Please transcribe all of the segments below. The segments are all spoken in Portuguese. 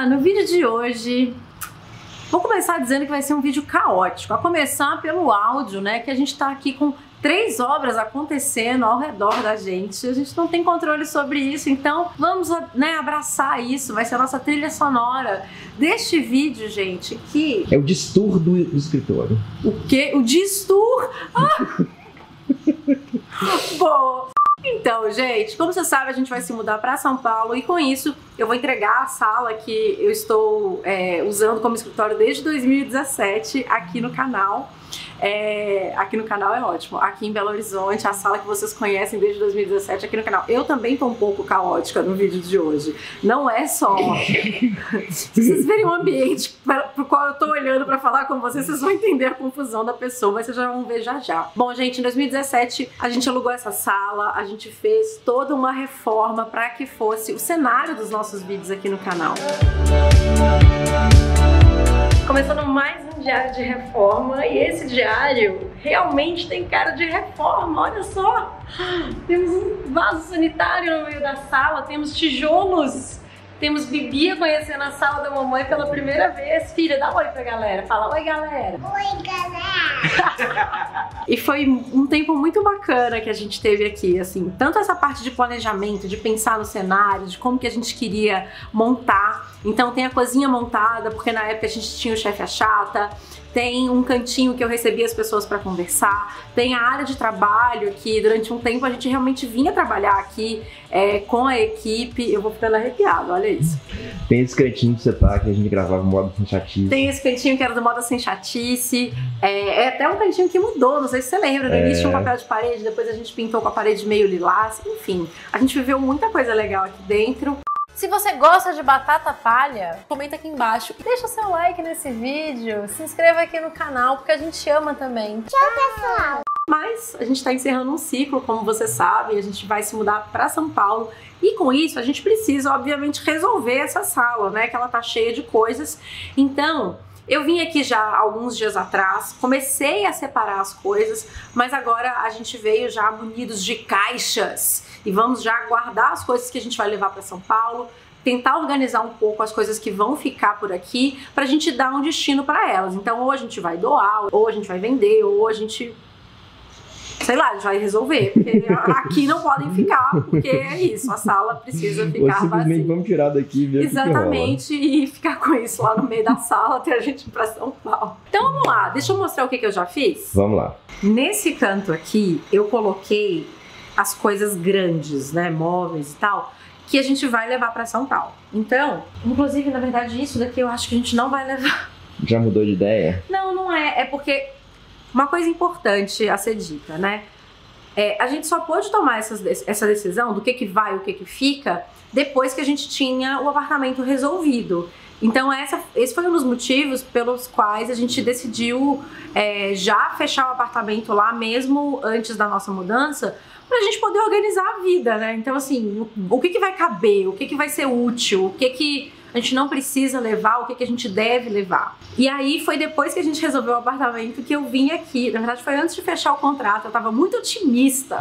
Ah, no vídeo de hoje, vou começar dizendo que vai ser um vídeo caótico. A começar pelo áudio, né? Que a gente tá aqui com três obras acontecendo ao redor da gente. A gente não tem controle sobre isso, então vamos né, abraçar isso. Vai ser a nossa trilha sonora deste vídeo, gente. Que é o distur do, escritório. O quê? O distur? Ah! Boa. Então, gente, como você sabe, a gente vai se mudar para São Paulo e com isso eu vou entregar a sala que eu estou é, usando como escritório desde 2017 aqui no canal. É, aqui no canal é ótimo. Aqui em Belo Horizonte, a sala que vocês conhecem desde 2017 aqui no canal. Eu também tô um pouco caótica no vídeo de hoje. Não é só. Se vocês verem o ambiente pro qual eu tô olhando para falar com vocês, vocês vão entender a confusão da pessoa, mas vocês já vão ver já já. Bom, gente, em 2017 a gente alugou essa sala, a gente fez toda uma reforma para que fosse o cenário dos nossos vídeos aqui no canal. Um diário de reforma e esse diário realmente tem cara de reforma, olha só! Temos um vaso sanitário no meio da sala, temos tijolos temos Bibi conhecendo a sala da mamãe pela primeira vez. Filha, dá um oi pra galera. Fala oi, galera. Oi, galera. e foi um tempo muito bacana que a gente teve aqui, assim, tanto essa parte de planejamento, de pensar no cenário, de como que a gente queria montar. Então tem a cozinha montada, porque na época a gente tinha o chefe a chata, tem um cantinho que eu recebia as pessoas para conversar, tem a área de trabalho que durante um tempo a gente realmente vinha trabalhar aqui é, com a equipe. Eu vou ficando arrepiado, olha isso. Tem esse cantinho que você tá, que a gente gravava moda sem chatice. Tem esse cantinho que era do moda sem chatice. É, é até um cantinho que mudou, não sei se você lembra. No é... início tinha um papel de parede, depois a gente pintou com a parede meio lilás. Enfim, a gente viveu muita coisa legal aqui dentro. Se você gosta de batata palha, comenta aqui embaixo. Deixa seu like nesse vídeo, se inscreva aqui no canal, porque a gente ama também. Tchau, pessoal! Mas a gente está encerrando um ciclo, como você sabe, a gente vai se mudar para São Paulo e com isso a gente precisa, obviamente, resolver essa sala, né? Que ela tá cheia de coisas. Então, eu vim aqui já alguns dias atrás, comecei a separar as coisas, mas agora a gente veio já munidos de caixas e vamos já guardar as coisas que a gente vai levar para São Paulo, tentar organizar um pouco as coisas que vão ficar por aqui para a gente dar um destino para elas. Então, ou a gente vai doar, ou a gente vai vender, ou a gente sei lá, gente vai resolver, porque aqui não podem ficar, porque é isso, a sala precisa ficar Ou vazia. vamos tirar daqui e ver Exatamente, e ficar com isso lá no meio da sala até a gente ir pra São Paulo. Então vamos lá, deixa eu mostrar o que, que eu já fiz. Vamos lá. Nesse canto aqui, eu coloquei as coisas grandes, né, móveis e tal, que a gente vai levar para São Paulo. Então, inclusive, na verdade, isso daqui eu acho que a gente não vai levar. Já mudou de ideia? Não, não é. É porque uma coisa importante a ser dita, né? É, a gente só pôde tomar essas, essa decisão do que, que vai e o que, que fica depois que a gente tinha o apartamento resolvido. Então, essa, esse foi um dos motivos pelos quais a gente decidiu é, já fechar o apartamento lá, mesmo antes da nossa mudança, para a gente poder organizar a vida, né? Então, assim, o, o que, que vai caber, o que, que vai ser útil, o que, que a gente não precisa levar, o que, que a gente deve levar. E aí foi depois que a gente resolveu o apartamento que eu vim aqui. Na verdade, foi antes de fechar o contrato, eu tava muito otimista.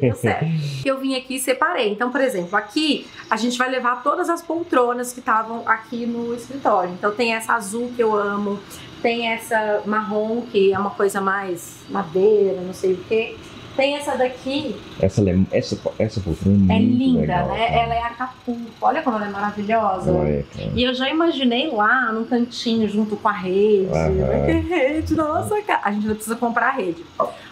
Deu certo. Que eu vim aqui e separei. Então, por exemplo, aqui a gente vai levar todas as poltronas que estavam aqui no escritório. Então tem essa azul que eu amo, tem essa marrom que é uma coisa mais madeira, não sei o que. Tem essa daqui. Essa, essa, essa poltrona é, é linda, legal, né? Cara. Ela é a capu. Olha como ela é maravilhosa. É, e eu já imaginei lá num cantinho junto com a rede. Ter rede na nossa casa. A gente não precisa comprar a rede.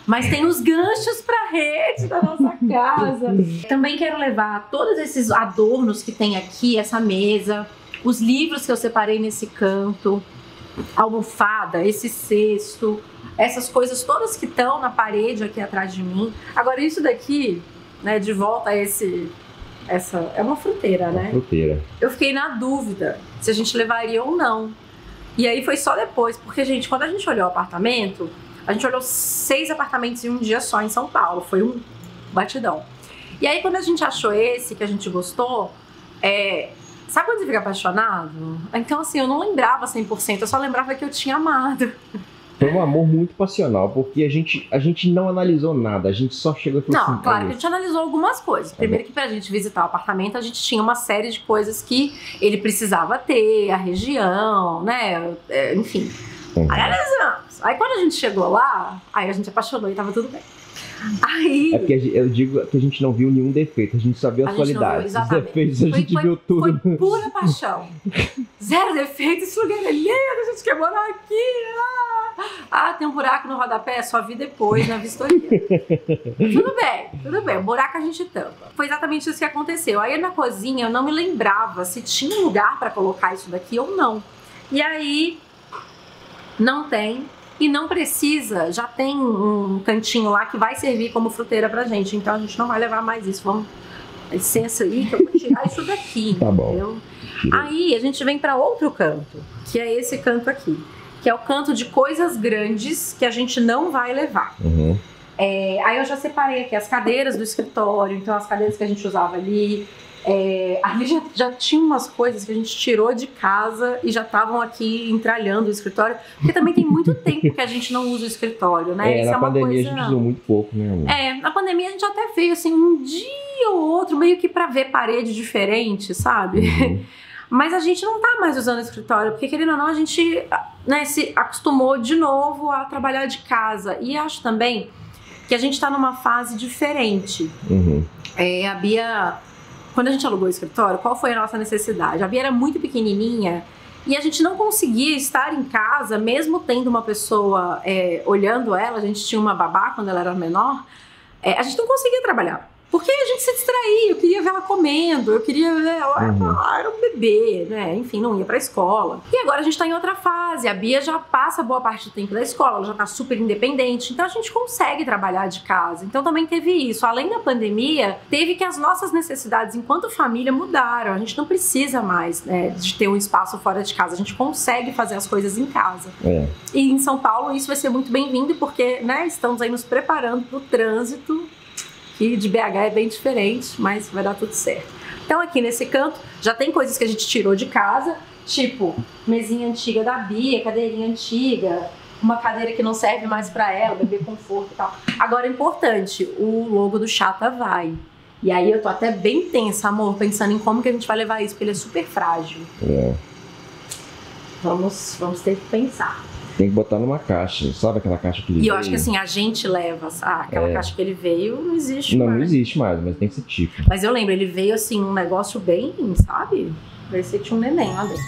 Mas tem os ganchos pra rede da nossa casa. Também quero levar todos esses adornos que tem aqui, essa mesa, os livros que eu separei nesse canto, almofada, esse cesto essas coisas todas que estão na parede aqui atrás de mim. Agora, isso daqui, né, de volta a esse. Essa é uma fruteira, né? Fruteira. Eu fiquei na dúvida se a gente levaria ou não. E aí foi só depois, porque, gente, quando a gente olhou o apartamento, a gente olhou seis apartamentos em um dia só em São Paulo. Foi um batidão. E aí, quando a gente achou esse que a gente gostou, é, Sabe quando você fica apaixonado? Então, assim, eu não lembrava 100%, eu só lembrava que eu tinha amado. Foi um amor muito passional, porque a gente, a gente não analisou nada, a gente só chegou e falou Não, assim. claro que "Olha, a gente analisou algumas coisas. Primeiro que pra gente visitar o apartamento, a gente tinha uma série de coisas que ele precisava ter, a região, né? é, enfim. Uhum. Analisamos. Aí quando a gente chegou lá, aí a gente apaixonou e tava tudo bem. Aí. É porque a eu digo que a gente não viu nenhum defeito, a gente só viu A gente não viu. Os defeitos a Foi- gente foi- viu tudo. Foi pura paixão. Zero defeito, esse lugar é lindo, a gente quer morar aqui. Ah, Ah, tem um buraco no rodapé, só vi depois na vistoria. tudo bem, tudo bem, o buraco a gente tampa. Foi exatamente isso que aconteceu. Aí na cozinha eu não me lembrava se tinha lugar pra colocar isso daqui ou não. E aí não tem. E não precisa, já tem um cantinho lá que vai servir como fruteira pra gente. Então a gente não vai levar mais isso. Vamos, licença aí que eu vou tirar isso daqui. Tá bom. Aí a gente vem para outro canto, que é esse canto aqui, que é o canto de coisas grandes que a gente não vai levar. Uhum. É, aí eu já separei aqui as cadeiras do escritório, então as cadeiras que a gente usava ali. É, ali já, já tinha umas coisas que a gente tirou de casa e já estavam aqui entralhando o escritório, porque também tem muito tempo que a gente não usa o escritório, né? É, Isso na é uma pandemia coisa... a gente usou muito pouco, né, amor? É, na pandemia a gente até veio assim um dia ou outro, meio que pra ver parede diferente, sabe? Uhum. Mas a gente não tá mais usando o escritório, porque querendo ou não, a gente né, se acostumou de novo a trabalhar de casa. E acho também que a gente tá numa fase diferente. Uhum. É, a Bia, quando a gente alugou o escritório, qual foi a nossa necessidade? A Bia era muito pequenininha e a gente não conseguia estar em casa, mesmo tendo uma pessoa é, olhando ela. A gente tinha uma babá quando ela era menor. é, a gente não conseguia trabalhar. Porque a gente se distraía, eu queria ver ela comendo, eu queria ver ela, Uhum. ela era um bebê, né? Enfim, não ia pra escola. E agora a gente tá em outra fase. A Bia já passa boa parte do tempo da escola, ela já tá super independente, então a gente consegue trabalhar de casa. Então também teve isso. Além da pandemia, teve que as nossas necessidades enquanto família mudaram. A gente não precisa mais né, de ter um espaço fora de casa, a gente consegue fazer as coisas em casa. É. E em São Paulo isso vai ser muito bem-vindo, porque né, estamos aí nos preparando para o trânsito, que de BH é bem diferente, mas vai dar tudo certo. Então aqui nesse canto já tem coisas que a gente tirou de casa, tipo mesinha antiga da Bia, cadeirinha antiga, uma cadeira que não serve mais para ela, bebê conforto e tal. Agora é importante, o logo do Chata vai. E aí eu tô até bem tensa, amor, pensando em como que a gente vai levar isso, porque ele é super frágil. É. Vamos, vamos ter que pensar. Tem que botar numa caixa, sabe aquela caixa que ele E eu veio? acho que assim, a gente leva, sabe? Aquela É. caixa que ele veio não existe Não, mais. não existe mais, mas tem que ser tipo. Mas eu lembro, ele veio assim, um negócio bem, sabe? Parecia que tinha um neném lá dentro.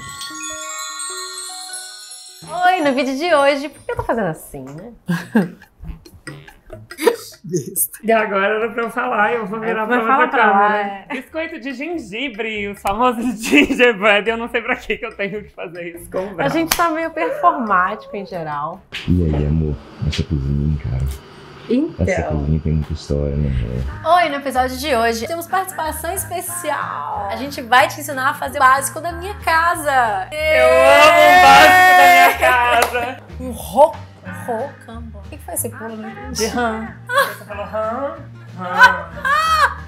Oi, no vídeo de hoje, por que eu tô fazendo assim, né? E agora era pra eu falar, eu vou virar Mas pra fala outra pra lá, câmera. é. Biscoito de gengibre, o famoso gingerbread. Eu não sei pra que que eu tenho que fazer isso com o A gente tá meio performático em geral. E aí, amor? Essa cozinha, cara. Essa Então, cozinha tem muita história, né? Oi, no episódio de hoje temos participação especial. A gente vai te ensinar a fazer o básico da minha casa. Eu amo o básico da minha casa. Um ro... Rocambole. O que que foi esse pulo, né? De rã. Você falou rã? Rã.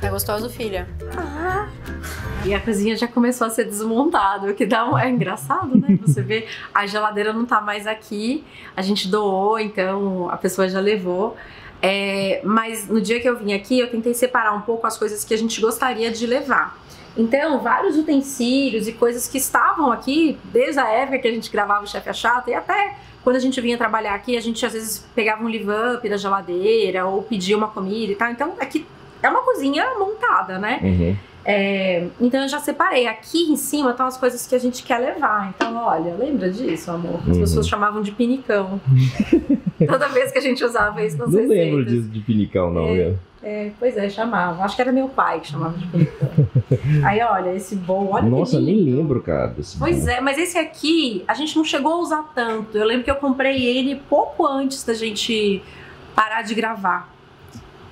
Tá gostoso, filha? e a cozinha já começou a ser desmontada, o que dá um... É engraçado, né? Você vê, a geladeira não tá mais aqui, a gente doou, então a pessoa já levou. É, mas no dia que eu vim aqui, eu tentei separar um pouco as coisas que a gente gostaria de levar. Então, vários utensílios e coisas que estavam aqui desde a época que a gente gravava o Chefe Chata e até quando a gente vinha trabalhar aqui, a gente às vezes pegava um live-up da geladeira ou pedia uma comida e tal. Então, aqui é uma cozinha montada, né? Uhum. É, então eu já separei. Aqui em cima estão as coisas que a gente quer levar. Então, olha, lembra disso, amor? As Uhum. pessoas chamavam de pinicão. Toda vez que a gente usava isso nas Não lembro disso de pinicão, não, É. viu? É, pois é, chamavam. Acho que era meu pai que chamava de pinicão. Aí, olha, esse bom, olha que Nossa, nem lembro, cara. Desse Pois é, mas esse aqui a gente não chegou a usar tanto. Eu lembro que eu comprei ele pouco antes da gente parar de gravar.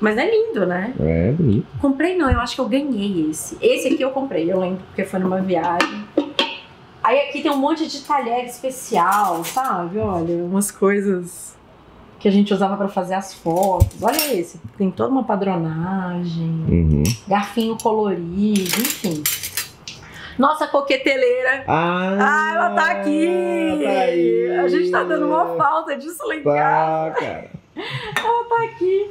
Mas é lindo, né? É, bonito. Comprei não, eu acho que eu ganhei esse. Esse aqui eu comprei, eu lembro, porque foi numa viagem. Aí aqui tem um monte de talher especial, sabe? Olha, umas coisas que a gente usava pra fazer as fotos. Olha esse, tem toda uma padronagem, Uhum. garfinho colorido, enfim. Nossa coqueteleira. Ah, Ah, ela tá aqui! tá. A gente tá dando uma falta disso lá em. Tá, cara. Ela tá aqui.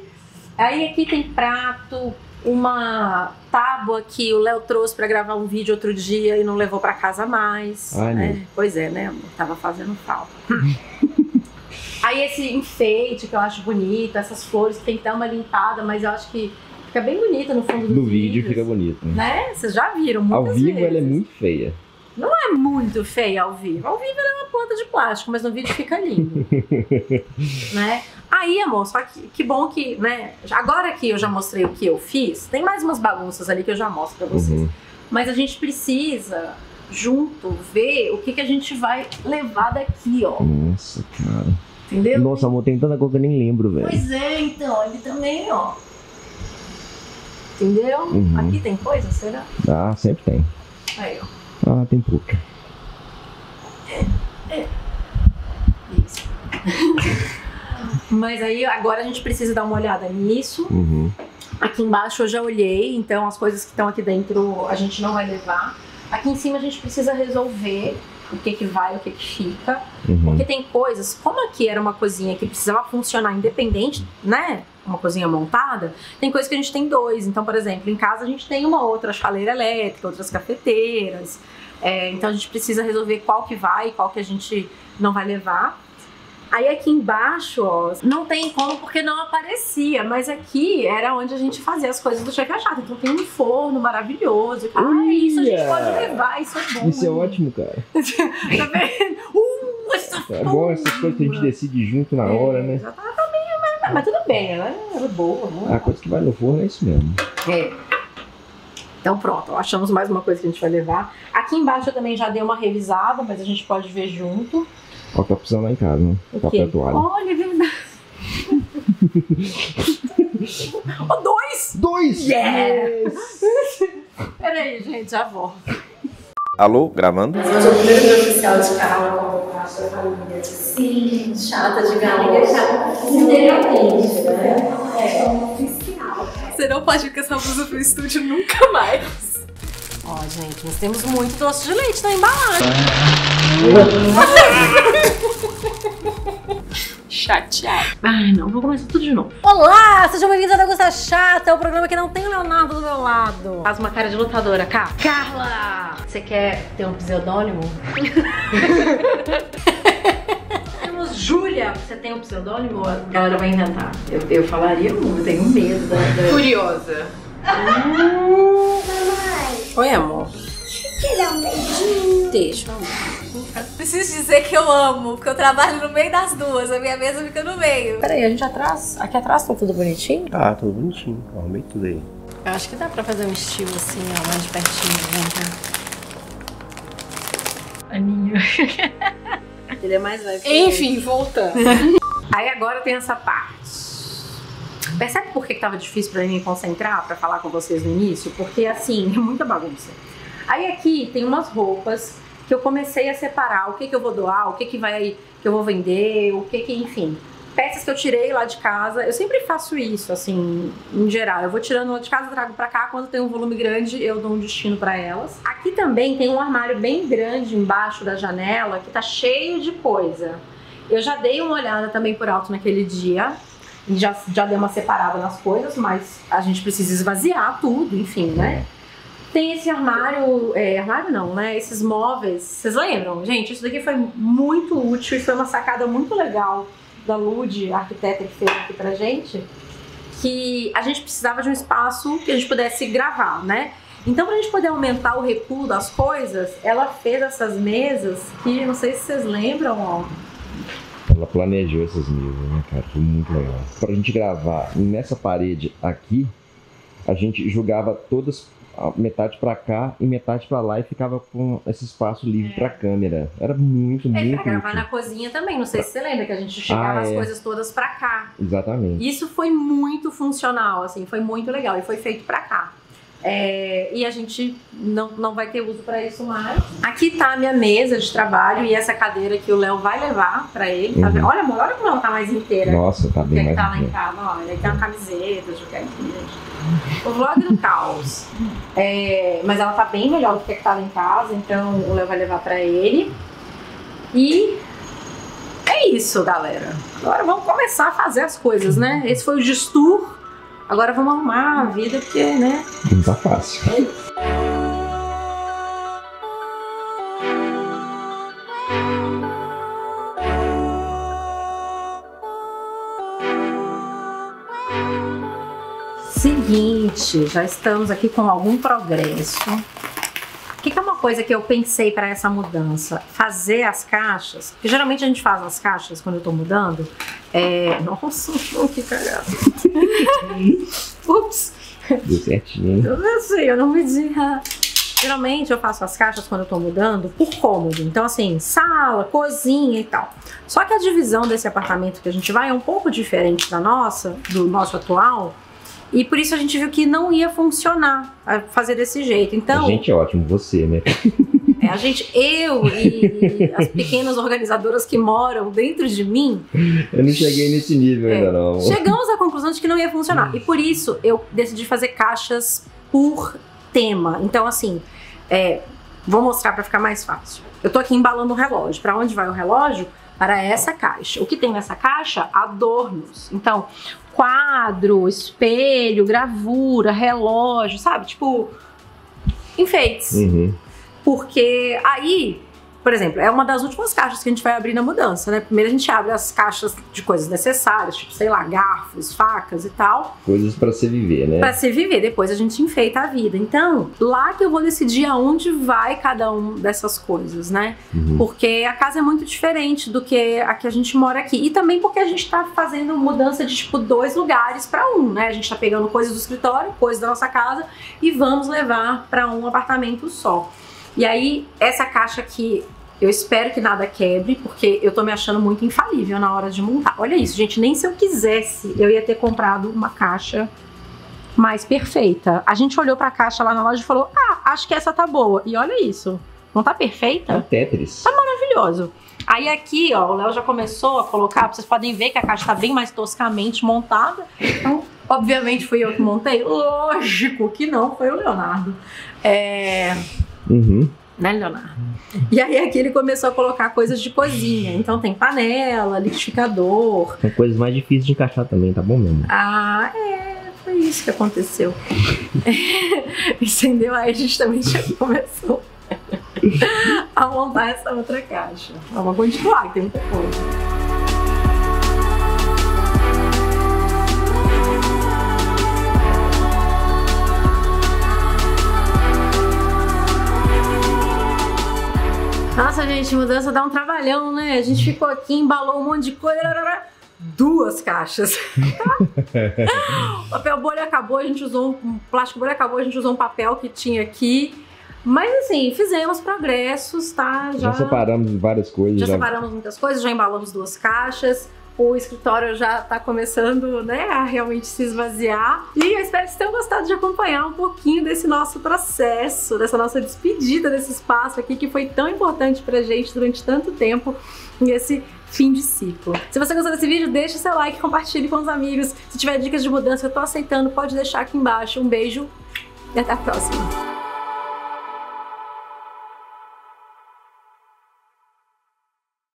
Aí aqui tem prato, uma tábua que o Léo trouxe pra gravar um vídeo outro dia e não levou pra casa mais. Ai, né? meu. Pois é, né? amor? Tava fazendo falta. Aí esse enfeite que eu acho bonito, essas flores que tem que dar uma limpada, mas eu acho que fica bem bonita no fundo do No vídeo fica bonito. Né? Vocês já viram Ao muitas vivo vezes. ela é muito feia. é muito feia ao vivo. Ao vivo ela é uma planta de plástico, mas no vídeo fica lindo. né? Aí, amor, só que que bom que, né? Agora que eu já mostrei o que eu fiz, tem mais umas bagunças ali que eu já mostro pra vocês. Uhum. Mas a gente precisa, junto, ver o que, que a gente vai levar daqui, ó. Nossa, cara. Entendeu? Nossa, amor, tem tanta coisa que eu nem lembro, velho. Pois é, então, ele também, ó. Entendeu? Uhum. Aqui tem coisa, será? Ah, sempre tem. Aí, ó. Ah, tem pouca. Isso. Mas aí agora a gente precisa dar uma olhada nisso. Uhum. Aqui embaixo eu já olhei, então as coisas que estão aqui dentro a gente não vai levar. Aqui em cima a gente precisa resolver o que que vai, o que que fica. Uhum. Porque tem coisas, como aqui era uma cozinha que precisava funcionar independente, né? Uma cozinha montada, tem coisas que a gente tem dois. Então, por exemplo, em casa a gente tem uma outra chaleira elétrica, outras cafeteiras. É, então a gente precisa resolver qual que vai e qual que a gente não vai levar. Aí aqui embaixo, ó, não tem como porque não aparecia, mas aqui era onde a gente fazia as coisas do chefe achado. Então tem um forno maravilhoso. Ah, isso a gente pode levar, isso é bom. Isso é hein? ótimo, cara. Tá vendo? Uh, essa É bom essas coisas que a gente decide junto na hora, né? Já tá, tá meio, mas, mas tudo bem, ela é boa, né? A coisa que vai no forno é isso mesmo. É. Então pronto, ó, achamos mais uma coisa que a gente vai levar. Aqui embaixo eu também já dei uma revisada, mas a gente pode ver junto. Ó, tá precisando lá em casa, né? O Papel quê? toalha. Olha, é verdade. Ó, dois! Dois! Yeah! Yes! Peraí, gente, já volto. Alô, gravando? Hoje é o primeiro dia oficial de Carla como parte da família. Sim, chata de galinha. Inteiramente, né? É, oficial. Você não pode ir com essa blusa pro estúdio nunca mais. Ó, gente, nós temos muito doce de leite na embalagem. Chateado. Ai, não, vou começar tudo de novo. Olá, sejam bem-vindos ao Degusta Chata, o programa que não tem o Leonardo do meu lado. Faz uma cara de lutadora, cá. Carla! Você quer ter um pseudônimo? Temos Júlia. Você tem um pseudônimo? A galera vai inventar. Eu, eu falaria muito, eu tenho medo da. da... Curiosa. Mamãe, Oi, amor. tirar um beijinho. Deixa, amor. Preciso dizer que eu amo, porque eu trabalho no meio das duas, a minha mesa fica no meio. Peraí, a gente atrás. Aqui atrás tá tudo bonitinho? Ah, tudo bonitinho. Arrumei tudo aí. Eu acho que dá pra fazer um estilo assim, ó, mais de pertinho. Vem cá. Aninho. Ele é mais leve. Enfim, voltando. Aí agora tem essa parte. Percebe por que que tava difícil pra mim me concentrar pra falar com vocês no início? Porque assim, é muita bagunça. Aí aqui tem umas roupas que eu comecei a separar o que que eu vou doar, o que que vai que eu vou vender, o que que, enfim, peças que eu tirei lá de casa. Eu sempre faço isso, assim, em geral. Eu vou tirando lá de casa, trago pra cá, quando tem um volume grande, eu dou um destino pra elas. Aqui também tem um armário bem grande embaixo da janela que tá cheio de coisa. Eu já dei uma olhada também por alto naquele dia. Já, já dei uma separada nas coisas, mas a gente precisa esvaziar tudo, enfim, né? Tem esse armário, é, armário não, né? Esses móveis, vocês lembram? Gente, isso daqui foi muito útil e foi uma sacada muito legal da Lud, arquiteta que fez aqui pra gente, que a gente precisava de um espaço que a gente pudesse gravar, né? Então, pra gente poder aumentar o recuo das coisas, ela fez essas mesas que, não sei se vocês lembram, ó, Ela planejou essas mesas, né, cara? Foi muito legal. Pra gente gravar nessa parede aqui, a gente jogava todas metade pra cá e metade pra lá e ficava com esse espaço livre pra câmera. Era muito, É, muito pra gravar útil. na cozinha também. Não sei se você lembra que a gente chegava Ah, as é. coisas todas pra cá. Exatamente. Isso foi muito funcional, assim, foi muito legal e foi feito pra cá. É, e a gente não, não vai ter uso para isso mais. Aqui tá a minha mesa de trabalho e essa cadeira que o Léo vai levar para ele. Tá Uhum. Olha, amor, olha como ela tá mais inteira. Nossa, tá O que é bem mais. tá lá em casa? Olha, aí tem uma camiseta, gente. O vlog do caos. É, mas ela tá bem melhor do que a que lá em casa, então o Léo vai levar pra ele. E é isso, galera. Agora vamos começar a fazer as coisas, né? Esse foi o Gestur. Agora vamos arrumar a vida, porque, né? Não tá fácil. Seguinte, já estamos aqui com algum progresso. O que, que é uma coisa que eu pensei para essa mudança? Fazer as caixas, porque geralmente a gente faz as caixas quando eu tô mudando. É... Nossa, que cagada. Ups, Deu certinho. eu não sei, eu não medi. Geralmente eu faço as caixas quando eu tô mudando por cômodo. Então, assim, sala, cozinha e tal. Só que a divisão desse apartamento que a gente vai é um pouco diferente da nossa, do nosso atual. E por isso a gente viu que não ia funcionar a fazer desse jeito. Então, A gente é ótimo, você, né? é, a gente, eu e as pequenas organizadoras que moram dentro de mim, Eu não cheguei nesse nível É. ainda, não. Chegamos à conclusão de que não ia funcionar. E por isso eu decidi fazer caixas por tema. Então, assim, é, vou mostrar para ficar mais fácil. Eu tô aqui embalando o relógio. Para onde vai o relógio? Para essa caixa. O que tem nessa caixa? Adornos. Então, quadro, espelho, gravura, relógio, sabe? Tipo, enfeites. Uhum. Porque aí, por exemplo, é uma das últimas caixas que a gente vai abrir na mudança, né? Primeiro a gente abre as caixas de coisas necessárias, tipo, sei lá, garfos, facas e tal, Coisas pra se viver, né? pra se viver. Depois a gente enfeita a vida. Então, lá que eu vou decidir aonde vai cada um dessas coisas, né? Uhum. Porque a casa é muito diferente do que a que a gente mora aqui. E também porque a gente tá fazendo mudança de tipo dois lugares pra um, né? A gente tá pegando coisas do escritório, coisas da nossa casa e vamos levar pra um apartamento só. E aí, essa caixa aqui, eu espero que nada quebre, porque eu tô me achando muito infalível na hora de montar. Olha isso, gente, nem se eu quisesse, eu ia ter comprado uma caixa mais perfeita. A gente olhou pra caixa lá na loja e falou: "Ah, acho que essa tá boa". E olha isso. Não tá perfeita? É um Tetris. maravilhoso. Aí aqui, ó, o Léo já começou a colocar, vocês podem ver que a caixa tá bem mais toscamente montada. Então, obviamente fui eu que montei. Lógico que não, foi o Leonardo. É, Uhum. Né, Leonardo? E aí aqui ele começou a colocar coisas de cozinha. Então tem panela, liquidificador. São coisas mais difíceis de encaixar também, tá bom mesmo? Ah, é, foi isso que aconteceu. Entendeu? Aí a gente também já começou a montar essa outra caixa. Vamos continuar, tem muita coisa. Nossa, gente, mudança dá um trabalhão, né? A gente ficou aqui, embalou um monte de coisa. Duas caixas. o papel bolha acabou, a gente usou um um plástico bolha acabou, a gente usou um papel que tinha aqui. Mas assim, fizemos progressos, tá? Já, separamos várias coisas. Já Já, separamos muitas coisas, já embalamos duas caixas. O escritório já tá começando, né, a realmente se esvaziar. E eu espero que vocês tenham gostado de acompanhar um pouquinho desse nosso processo, dessa nossa despedida desse espaço aqui que foi tão importante pra gente durante tanto tempo nesse fim de ciclo. Se você gostou desse vídeo, deixa seu like, compartilhe com os amigos. Se tiver dicas de mudança, eu tô aceitando, pode deixar aqui embaixo. Um beijo e até a próxima.